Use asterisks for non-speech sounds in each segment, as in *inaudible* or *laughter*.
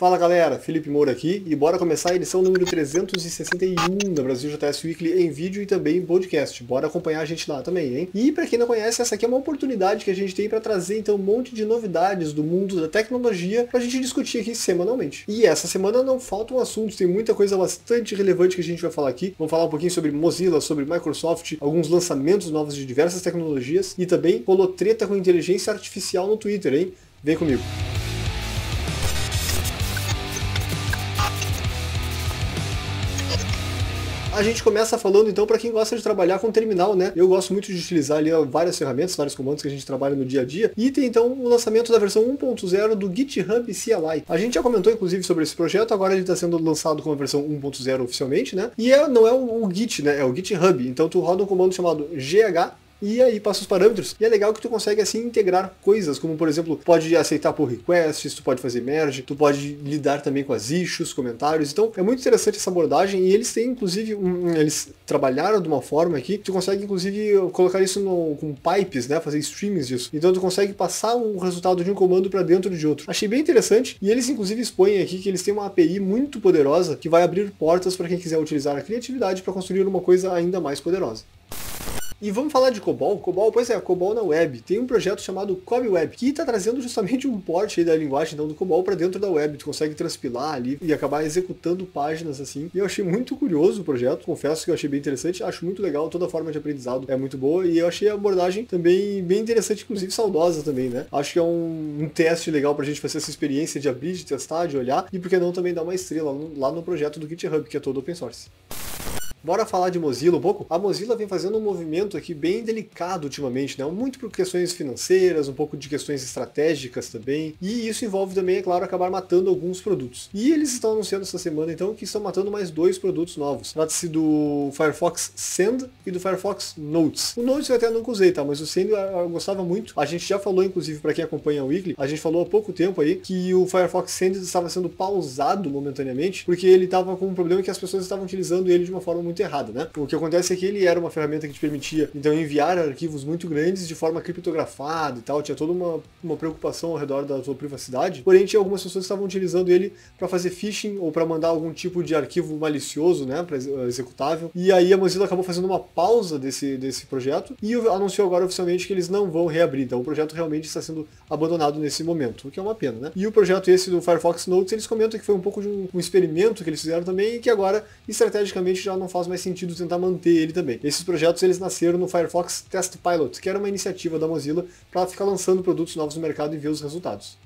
Fala galera, Felipe Moura aqui e bora começar a edição número 361 da Brasil JS Weekly em vídeo e também em podcast. Bora acompanhar a gente lá também, hein? E para quem não conhece, essa aqui é uma oportunidade que a gente tem para trazer então um monte de novidades do mundo da tecnologia pra gente discutir aqui semanalmente. E essa semana não faltam assuntos, tem muita coisa bastante relevante que a gente vai falar aqui. Vamos falar um pouquinho sobre Mozilla, sobre Microsoft, alguns lançamentos novos de diversas tecnologias e também rolou treta com inteligência artificial no Twitter, hein? Vem comigo. A gente começa falando então para quem gosta de trabalhar com terminal, né? Eu gosto muito de utilizar ali várias ferramentas, vários comandos que a gente trabalha no dia a dia. E tem então o lançamento da versão 1.0 do GitHub CLI. A gente já comentou inclusive sobre esse projeto, agora ele está sendo lançado com a versão 1.0 oficialmente, né? E é, não é o, o Git, né? É o GitHub. Então tu roda um comando chamado gh e aí passa os parâmetros. E é legal que tu consegue assim integrar coisas, como por exemplo, pode aceitar por requests, tu pode fazer merge, tu pode lidar também com as issues, comentários. Então é muito interessante essa abordagem e eles têm inclusive, um, eles trabalharam de uma forma aqui, tu consegue inclusive colocar isso no, com pipes, né, fazer streams disso. Então tu consegue passar o resultado de um comando para dentro de outro. Achei bem interessante e eles inclusive expõem aqui que eles têm uma API muito poderosa que vai abrir portas para quem quiser utilizar a criatividade para construir uma coisa ainda mais poderosa. E vamos falar de COBOL. COBOL, pois é, COBOL na web. Tem um projeto chamado COBWeb, que está trazendo justamente um porte da linguagem então, do COBOL para dentro da web. Tu consegue transpilar ali e acabar executando páginas assim. E eu achei muito curioso o projeto, confesso que eu achei bem interessante. Acho muito legal, toda forma de aprendizado é muito boa. E eu achei a abordagem também bem interessante, inclusive saudosa também, né? Acho que é um, um teste legal para a gente fazer essa experiência de abrir, de testar, de olhar. E por que não também dar uma estrela lá no projeto do GitHub, que é todo open source. Bora falar de Mozilla um pouco? A Mozilla vem fazendo um movimento aqui bem delicado ultimamente, né? Muito por questões financeiras, um pouco de questões estratégicas também. E isso envolve também, é claro, acabar matando alguns produtos. E eles estão anunciando essa semana, então, que estão matando mais dois produtos novos. Trata-se do Firefox Send e do Firefox Notes. O Notes eu até nunca usei, tá? Mas o Send eu gostava muito. A gente já falou, inclusive, para quem acompanha o Weekly, a gente falou há pouco tempo aí que o Firefox Send estava sendo pausado momentaneamente, porque ele estava com um problema que as pessoas estavam utilizando ele de uma forma muito errada, né? O que acontece é que ele era uma ferramenta que te permitia, então, enviar arquivos muito grandes de forma criptografada e tal, tinha toda uma, uma preocupação ao redor da sua privacidade, porém tinha algumas pessoas que estavam utilizando ele para fazer phishing ou para mandar algum tipo de arquivo malicioso, né, para executável, e aí a Mozilla acabou fazendo uma pausa desse, desse projeto e anunciou agora oficialmente que eles não vão reabrir, então o projeto realmente está sendo abandonado nesse momento, o que é uma pena, né? E o projeto esse do Firefox Notes, eles comentam que foi um pouco de um, um experimento que eles fizeram também e que agora, estrategicamente, já não faz mais sentido tentar manter ele também. Esses projetos eles nasceram no Firefox Test Pilot, que era uma iniciativa da Mozilla para ficar lançando produtos novos no mercado e ver os resultados.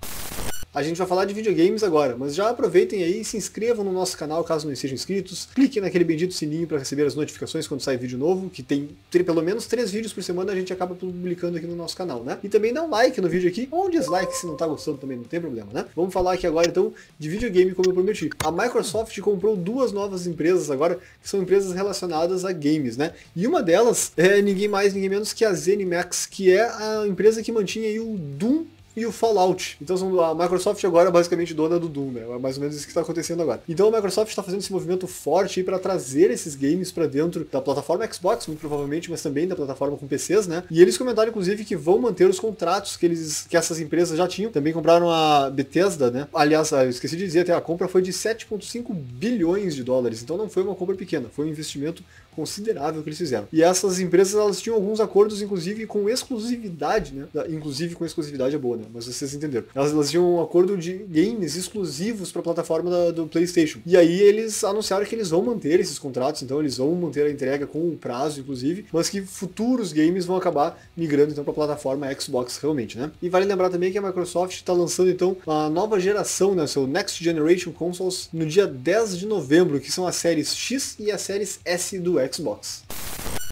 A gente vai falar de videogames agora, mas já aproveitem aí e se inscrevam no nosso canal caso não estejam inscritos. Cliquem naquele bendito sininho para receber as notificações quando sai vídeo novo, que tem pelo menos três vídeos por semana a gente acaba publicando aqui no nosso canal, né? E também dá um like no vídeo aqui, ou um dislike se não tá gostando também, não tem problema, né? Vamos falar aqui agora então de videogame como eu prometi. A Microsoft comprou duas novas empresas agora, que são empresas relacionadas a games, né? E uma delas é ninguém mais, ninguém menos que a ZeniMax, que é a empresa que mantinha aí o Doom e o Fallout. Então a Microsoft agora é basicamente dona do Doom, né? É mais ou menos isso que está acontecendo agora. Então a Microsoft está fazendo esse movimento forte para trazer esses games para dentro da plataforma Xbox, muito provavelmente, mas também da plataforma com PCs, né? E eles comentaram inclusive que vão manter os contratos que eles que essas empresas já tinham. Também compraram a Bethesda, né? Aliás, eu esqueci de dizer, até a compra foi de 7.5 bilhões de dólares. Então não foi uma compra pequena, foi um investimento considerável que eles fizeram. E essas empresas elas tinham alguns acordos, inclusive com exclusividade, né? Inclusive com exclusividade é boa, né? Mas vocês entenderam. Elas, elas tinham um acordo de games exclusivos para a plataforma da, do PlayStation. E aí eles anunciaram que eles vão manter esses contratos, então eles vão manter a entrega com um prazo, inclusive, mas que futuros games vão acabar migrando então para a plataforma Xbox realmente, né? E vale lembrar também que a Microsoft está lançando então a nova geração, né? Seu Next Generation Consoles no dia 10 de novembro, que são as séries X e as séries S do.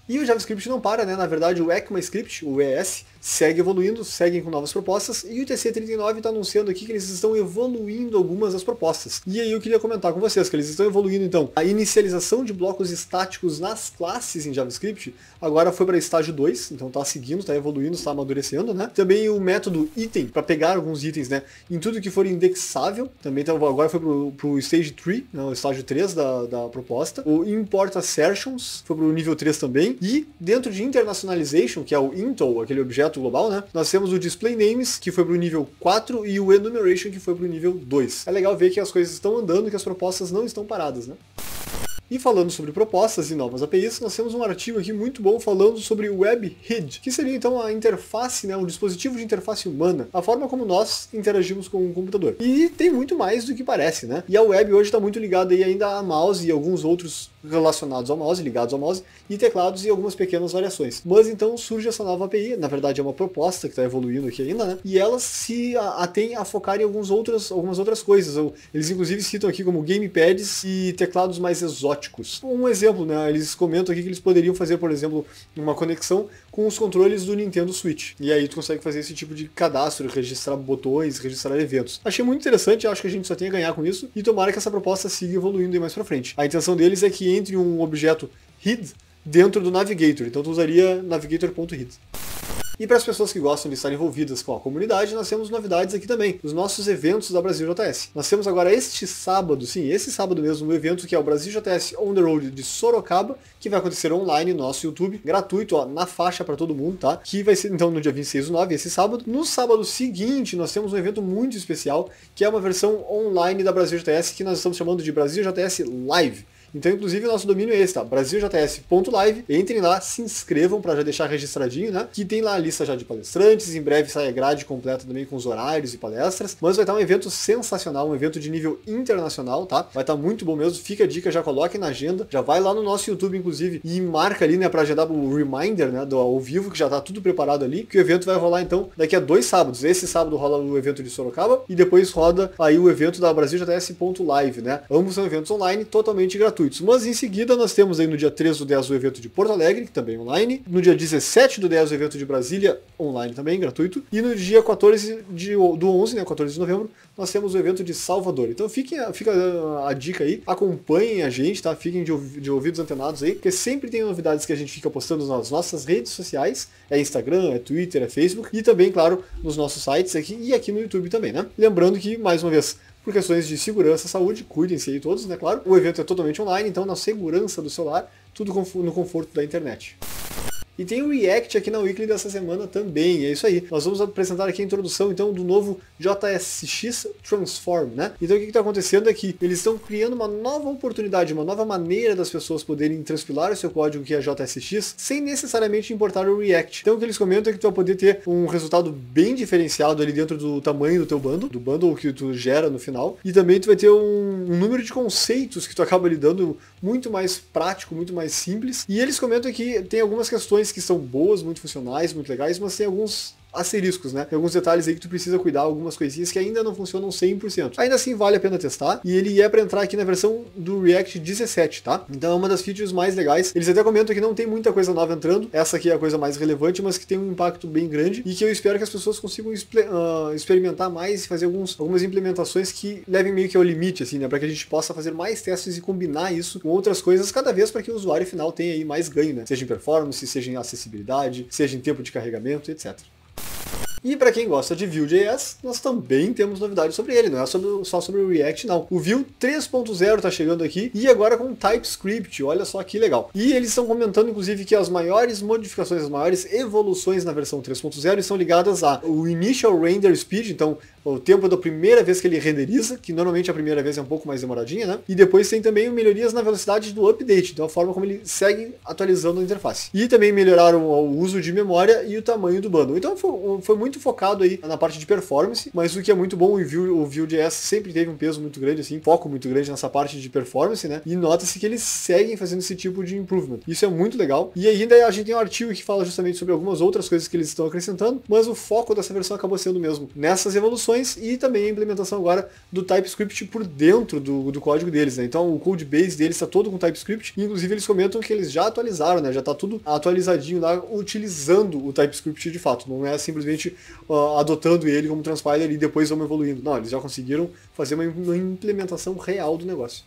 E o JavaScript não para, né? Na verdade, o ECMAScript, o ES, segue evoluindo, seguem com novas propostas, e o TC39 está anunciando aqui que eles estão evoluindo algumas das propostas. E aí eu queria comentar com vocês que eles estão evoluindo então a inicialização de blocos estáticos nas classes em JavaScript, agora foi para estágio 2, então está seguindo, está evoluindo, está amadurecendo, né? Também o método item, para pegar alguns itens, né? Em tudo que for indexável, também tá, agora foi para o stage 3, né? o estágio 3 da, da proposta. O import assertions foi para o nível 3 também, e dentro de internationalization, que é o Intel, aquele objeto global, né? Nós temos o Display Names, que foi para o nível 4, e o Enumeration, que foi para o nível 2. É legal ver que as coisas estão andando que as propostas não estão paradas, né? E falando sobre propostas e novas APIs, nós temos um artigo aqui muito bom falando sobre o WebHID, que seria então a interface, né, um dispositivo de interface humana, a forma como nós interagimos com o computador. E tem muito mais do que parece, né? E a web hoje está muito ligada aí ainda a mouse e alguns outros relacionados ao mouse, ligados ao mouse, e teclados e algumas pequenas variações. Mas então surge essa nova API, na verdade é uma proposta que está evoluindo aqui ainda, né? E ela se atém a focar em alguns outros, algumas outras coisas. Eles inclusive citam aqui como gamepads e teclados mais exóticos. Um exemplo, né? Eles comentam aqui que eles poderiam fazer, por exemplo, uma conexão com os controles do Nintendo Switch. E aí tu consegue fazer esse tipo de cadastro, registrar botões, registrar eventos. Achei muito interessante, acho que a gente só tem a ganhar com isso e tomara que essa proposta siga evoluindo mais para frente. A intenção deles é que entre um objeto HID dentro do Navigator. Então tu usaria navigator.hid. E para as pessoas que gostam de estar envolvidas com a comunidade, nós temos novidades aqui também, os nossos eventos da Brasil JS. Nós temos agora este sábado, sim, esse sábado mesmo, um evento que é o Brasil JS On The Road de Sorocaba, que vai acontecer online no nosso YouTube, gratuito, ó, na faixa para todo mundo, tá? Que vai ser então no dia 26 do 9, esse sábado. No sábado seguinte, nós temos um evento muito especial, que é uma versão online da Brasil JS, que nós estamos chamando de Brasil JS Live. Então, inclusive, nosso domínio é esse, tá? braziljs.live. Entrem lá, se inscrevam para já deixar registradinho, né? Que tem lá a lista já de palestrantes. Em breve sai a grade completa também com os horários e palestras. Mas vai estar um evento sensacional, um evento de nível internacional, tá? Vai estar muito bom mesmo. Fica a dica, já coloque na agenda. Já vai lá no nosso YouTube, inclusive, e marca ali, né, para agendar o reminder, né, do ao vivo, que já tá tudo preparado ali. Que o evento vai rolar então daqui a dois sábados. Esse sábado rola o evento de Sorocaba e depois roda aí o evento da braziljs.live, né? Ambos são eventos online totalmente gratuitos gratuitos. Mas em seguida nós temos aí no dia 13 do 10 o evento de Porto Alegre, que também é online. No dia 17 do 10 o evento de Brasília, online também, gratuito. E no dia 14 de, do 11, né, 14 de novembro, nós temos o evento de Salvador. Então fiquem, fica a dica aí, acompanhem a gente, tá? Fiquem de, de ouvidos antenados aí, porque sempre tem novidades que a gente fica postando nas nossas redes sociais, é Instagram, é Twitter, é Facebook, e também, claro, nos nossos sites aqui e aqui no YouTube também, né? Lembrando que, mais uma vez, por questões de segurança, saúde, cuidem-se aí todos, né? Claro. O evento é totalmente online, então na segurança do celular, tudo no conforto da internet. E tem o React aqui na Weekly dessa semana também, é isso aí. Nós vamos apresentar aqui a introdução então do novo JSX Transform, né? Então o que está acontecendo é que eles estão criando uma nova oportunidade, uma nova maneira das pessoas poderem transpilar o seu código que é JSX sem necessariamente importar o React. Então o que eles comentam é que tu vai poder ter um resultado bem diferenciado ali dentro do tamanho do teu bando, do bundle que tu gera no final, e também tu vai ter um, um número de conceitos que tu acaba lidando muito mais prático, muito mais simples. E eles comentam que tem algumas questões que são boas, muito funcionais, muito legais, mas tem alguns asteriscos, né? Tem alguns detalhes aí que tu precisa cuidar, algumas coisinhas que ainda não funcionam 100%. Ainda assim, vale a pena testar. E ele é para entrar aqui na versão do React 17, tá? Então é uma das features mais legais. Eles até comentam que não tem muita coisa nova entrando. Essa aqui é a coisa mais relevante, mas que tem um impacto bem grande e que eu espero que as pessoas consigam uh, experimentar mais e fazer alguns, algumas implementações que levem meio que ao limite, assim, né? Para que a gente possa fazer mais testes e combinar isso com outras coisas cada vez para que o usuário final tenha aí mais ganho, né? Seja em performance, seja em acessibilidade, seja em tempo de carregamento, etc. E para quem gosta de Vue.js, nós também temos novidades sobre ele, não é sobre, só sobre o React não. O Vue 3.0 está chegando aqui e agora com TypeScript, olha só que legal. E eles estão comentando inclusive que as maiores modificações, as maiores evoluções na versão 3.0 estão ligadas ao Initial Render Speed, então o tempo da primeira vez que ele renderiza, que normalmente a primeira vez é um pouco mais demoradinha, né? E depois tem também melhorias na velocidade do update, então a forma como ele segue atualizando a interface. E também melhoraram o uso de memória e o tamanho do bundle. Então foi, foi muito focado aí na parte de performance, mas o que é muito bom, o Vue, o Vue.js sempre teve um peso muito grande, assim, foco muito grande nessa parte de performance, né? E nota-se que eles seguem fazendo esse tipo de improvement. Isso é muito legal. E ainda a gente tem um artigo que fala justamente sobre algumas outras coisas que eles estão acrescentando, mas o foco dessa versão acabou sendo mesmo nessas evoluções e também a implementação agora do TypeScript por dentro do, do código deles. Né? Então o code base deles está todo com TypeScript, inclusive eles comentam que eles já atualizaram, né? já está tudo atualizadinho lá, utilizando o TypeScript de fato, não é simplesmente uh, adotando ele como transpiler e depois vamos evoluindo. Não, eles já conseguiram fazer uma, uma implementação real do negócio.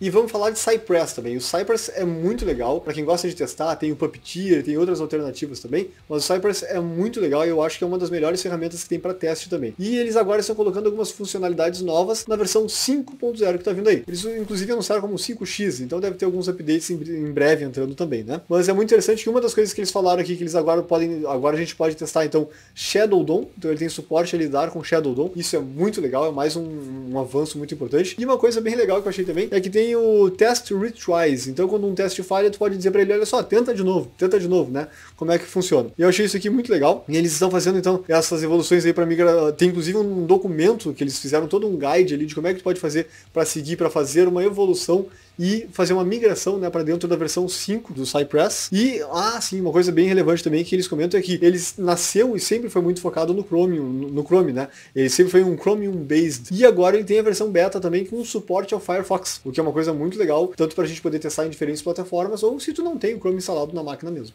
E vamos falar de Cypress também. O Cypress é muito legal, para quem gosta de testar, tem o Puppeteer, tem outras alternativas também, mas o Cypress é muito legal e eu acho que é uma das melhores ferramentas que tem para teste também. E eles agora estão colocando algumas funcionalidades novas na versão 5.0 que está vindo aí. Eles inclusive anunciaram como 5x, então deve ter alguns updates em breve entrando também, né? Mas é muito interessante que uma das coisas que eles falaram aqui que eles agora podem, agora a gente pode testar então Shadow DOM, então ele tem suporte a lidar com Shadow DOM. Isso é muito legal, é mais um, um avanço muito importante. E uma coisa bem legal que eu achei também é que tem o Test Retries. Então quando um teste falha, tu pode dizer para ele, olha só, tenta de novo, tenta de novo, né? Como é que funciona. E eu achei isso aqui muito legal. E eles estão fazendo então essas evoluções aí para migrar. Tem inclusive um documento que eles fizeram todo um guide ali de como é que tu pode fazer para seguir, para fazer uma evolução e fazer uma migração né, para dentro da versão 5 do Cypress. E, ah, sim, uma coisa bem relevante também que eles comentam é que eles nasceu e sempre foi muito focado no Chromium, no, no Chrome, né? Ele sempre foi um Chromium based. E agora ele tem a versão beta também com suporte ao Firefox, o que é uma coisa muito legal, tanto para a gente poder testar em diferentes plataformas ou se tu não tem o Chrome instalado na máquina mesmo.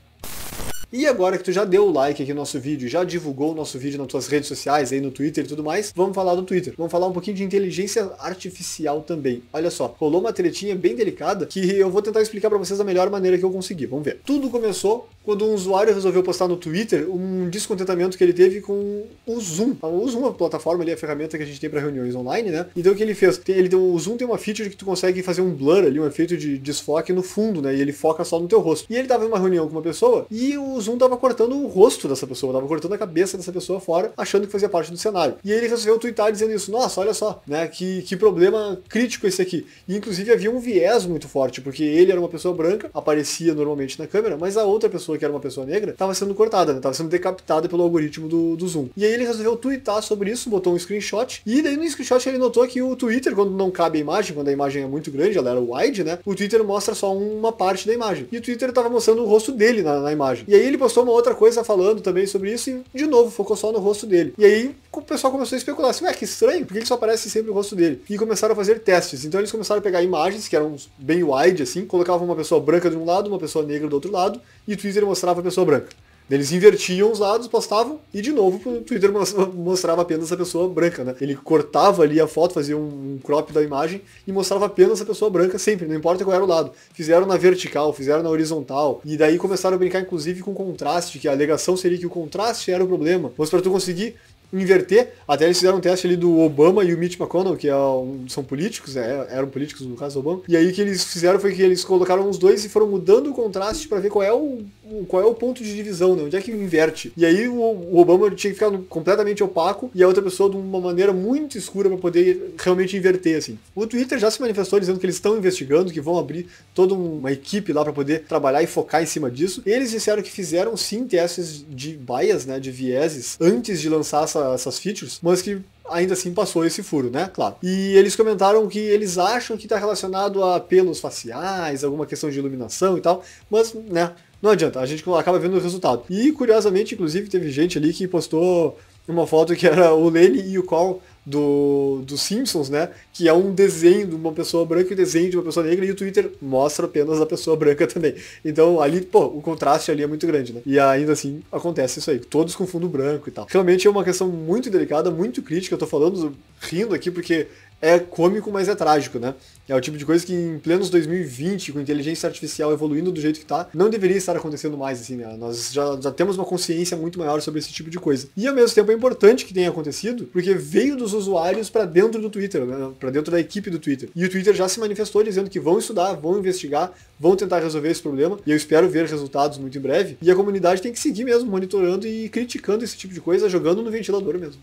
E agora que tu já deu o like aqui no nosso vídeo, já divulgou o nosso vídeo nas tuas redes sociais, aí no Twitter e tudo mais, vamos falar do Twitter. Vamos falar um pouquinho de inteligência artificial também. Olha só, rolou uma tretinha bem delicada que eu vou tentar explicar para vocês da melhor maneira que eu conseguir. Vamos ver. Tudo começou quando um usuário resolveu postar no Twitter um descontentamento que ele teve com o Zoom. O Zoom é a plataforma ali, a ferramenta que a gente tem para reuniões online, né? Então o que ele fez? Ele, o Zoom tem uma feature que tu consegue fazer um blur ali, um efeito de desfoque no fundo, né? E ele foca só no teu rosto. E ele tava em uma reunião com uma pessoa e o Zoom tava cortando o rosto dessa pessoa, tava cortando a cabeça dessa pessoa fora, achando que fazia parte do cenário. E ele resolveu twittar dizendo isso, nossa, olha só, né? Que, que problema crítico esse aqui. E inclusive havia um viés muito forte, porque ele era uma pessoa branca, aparecia normalmente na câmera, mas a outra pessoa que era uma pessoa negra, estava sendo cortada, né? Tava sendo decapitada pelo algoritmo do, do Zoom. E aí ele resolveu twittar sobre isso, botou um screenshot, e daí no screenshot ele notou que o Twitter, quando não cabe a imagem, quando a imagem é muito grande, ela era wide, né? O Twitter mostra só uma parte da imagem. E o Twitter estava mostrando o rosto dele na, na, imagem. E aí ele postou uma outra coisa falando também sobre isso e, de novo, focou só no rosto dele. E aí o pessoal começou a especular assim, ué, que estranho, por que, que só aparece sempre o rosto dele? E começaram a fazer testes. Então eles começaram a pegar imagens que eram bem wide, assim, colocavam uma pessoa branca de um lado, uma pessoa negra do outro lado, e o Twitter mostrava a pessoa branca. Eles invertiam os lados, postavam e de novo o Twitter mostrava apenas a pessoa branca, né? Ele cortava ali a foto, fazia um crop da imagem e mostrava apenas a pessoa branca sempre, não importa qual era o lado. Fizeram na vertical, fizeram na horizontal e daí começaram a brincar inclusive com contraste, que a alegação seria que o contraste era o problema. Mas para tu conseguir inverter. Até eles fizeram um teste ali do Obama e o Mitch McConnell, que é um, são políticos, né? eram políticos no caso do Obama. E aí o que eles fizeram foi que eles colocaram os dois e foram mudando o contraste para ver qual é o, qual é o ponto de divisão, né? Onde é que inverte. E aí o, Obama tinha que ficar completamente opaco e a outra pessoa de uma maneira muito escura para poder realmente inverter, assim. O Twitter já se manifestou dizendo que eles estão investigando, que vão abrir toda uma equipe lá para poder trabalhar e focar em cima disso. Eles disseram que fizeram sim testes de bias, né? De vieses, antes de lançar essa, essas features, mas que ainda assim passou esse furo, né? Claro. E eles comentaram que eles acham que está relacionado a pelos faciais, alguma questão de iluminação e tal, mas, né? Não adianta, a gente acaba vendo o resultado. E curiosamente, inclusive, teve gente ali que postou uma foto que era o Lenny e o Cole do, do Simpsons, né? Que é um desenho de uma pessoa branca e um desenho de uma pessoa negra, e o Twitter mostra apenas a pessoa branca *laughs* também. Então ali, pô, o contraste ali é muito grande, né? E ainda assim acontece isso aí, todos com fundo branco e tal. Realmente é uma questão muito delicada, muito crítica, eu tô falando rindo aqui porque é cômico, mas é trágico, né? É o tipo de coisa que em plenos 2020, com inteligência artificial evoluindo do jeito que tá, não deveria estar acontecendo mais, assim, né? Nós já, já temos uma consciência muito maior sobre esse tipo de coisa. E ao mesmo tempo é importante que tenha acontecido, porque veio dos usuários para dentro do Twitter, né? para dentro da equipe do Twitter. E o Twitter já se manifestou dizendo que vão estudar, vão investigar, vão tentar resolver esse problema, e eu espero ver resultados muito em breve. E a comunidade tem que seguir mesmo monitorando e criticando esse tipo de coisa, jogando no ventilador mesmo.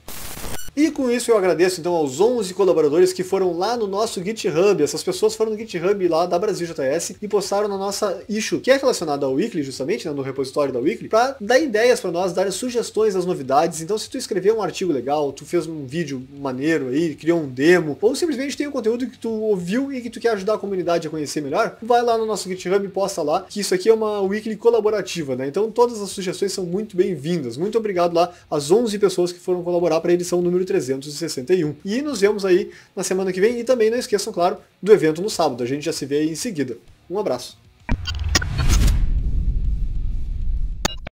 E com isso eu agradeço então aos 11 colaboradores que foram lá no nosso GitHub. Essas pessoas foram no GitHub lá da Brasil JS e postaram na nossa issue, que é relacionada ao Weekly justamente, né, no repositório da Weekly, para dar ideias para nós, dar sugestões das novidades. Então se tu escreveu um artigo legal, tu fez um vídeo maneiro aí, criou um demo, ou simplesmente tem um conteúdo que tu ouviu e que tu quer ajudar a comunidade a conhecer melhor, vai lá no nosso GitHub e posta lá, que isso aqui é uma Weekly colaborativa, né? Então todas as sugestões são muito bem-vindas. Muito obrigado lá às 11 pessoas que foram colaborar para a edição número 361. E nos vemos aí na semana que vem e também não esqueçam, claro, do evento no sábado. A gente já se vê aí em seguida. Um abraço.